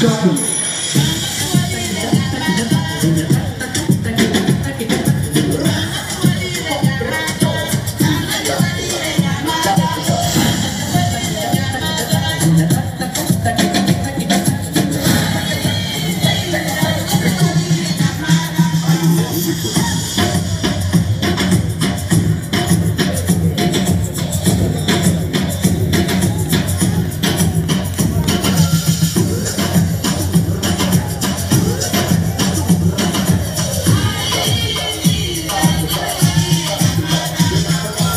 Shopping.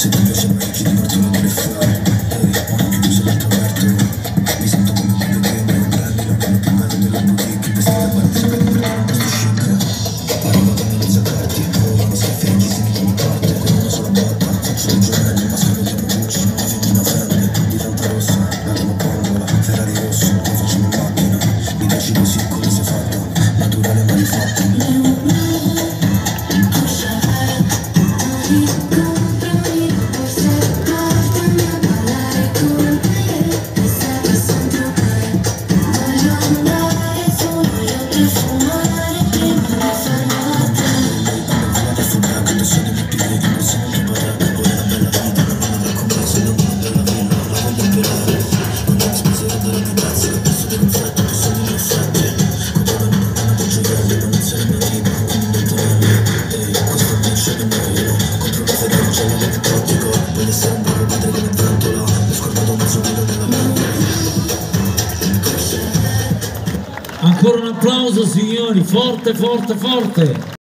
Situation Ancora un applauso signori, forte, forte, forte!